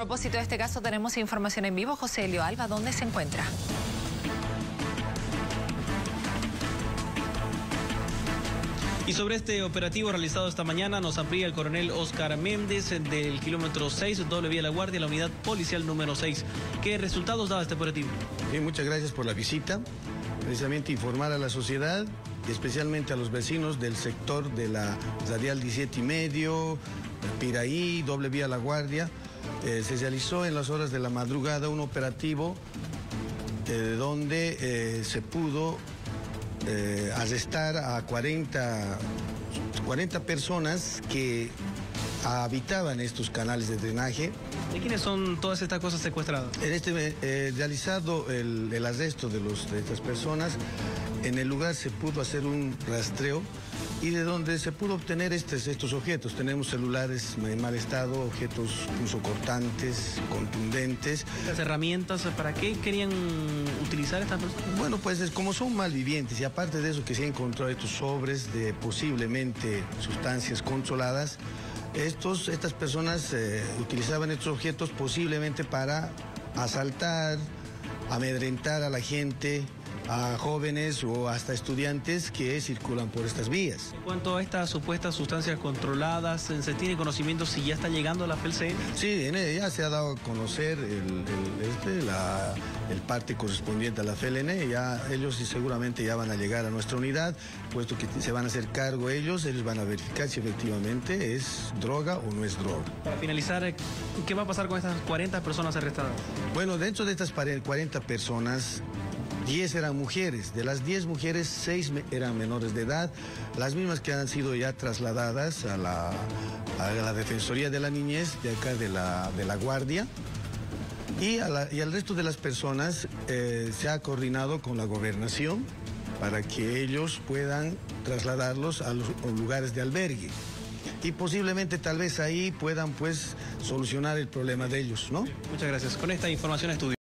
A propósito de este caso, tenemos información en vivo. José Elio Alba, ¿dónde se encuentra? Y sobre este operativo realizado esta mañana nos amplía el coronel Oscar Méndez del kilómetro 6, doble vía La Guardia, la unidad policial número 6. ¿Qué resultados daba este operativo? Bien, muchas gracias por la visita. Precisamente informar a la sociedad, especialmente a los vecinos del sector de la Radial 17 y medio, Piraí, doble vía La Guardia, eh, se realizó en las horas de la madrugada un operativo eh, donde eh, se pudo arrestar a 40, 40 personas que habitaban estos canales de drenaje. ¿De quiénes son todas estas cosas secuestradas? En este realizado el, el arresto de, los, de estas personas, en el lugar se pudo hacer un rastreo y de donde se pudo obtener estos, estos objetos. Tenemos celulares en mal estado, objetos incluso cortantes, contundentes. ¿Las herramientas para qué querían utilizar estas personas? Bueno, pues es, como son malvivientes y aparte de eso que se han encontrado estos sobres de posiblemente sustancias controladas, estos, estas personas eh, utilizaban estos objetos posiblemente para asaltar, amedrentar a la gente, a jóvenes o hasta estudiantes que circulan por estas vías. En cuanto a estas supuestas sustancias controladas, ¿se tiene conocimiento si ya está llegando a la FELCN? Sí, ya se ha dado a conocer el, este, el parte correspondiente a la FLN, ya ellos seguramente ya van a llegar a nuestra unidad, puesto que se van a hacer cargo ellos, ellos van a verificar si efectivamente es droga o no es droga. Para finalizar, ¿qué va a pasar con estas 40 personas arrestadas? Bueno, dentro de estas 40 personas, 10 eran mujeres. De las 10 mujeres, 6 eran menores de edad, las mismas que han sido ya trasladadas a la, a la Defensoría de la Niñez de acá de la, de la Guardia. Y, al resto de las personas eh, se ha coordinado con la gobernación para que ellos puedan trasladarlos a los lugares de albergue. Y posiblemente tal vez ahí puedan pues solucionar el problema de ellos, ¿no? Muchas gracias. Con esta información estudio.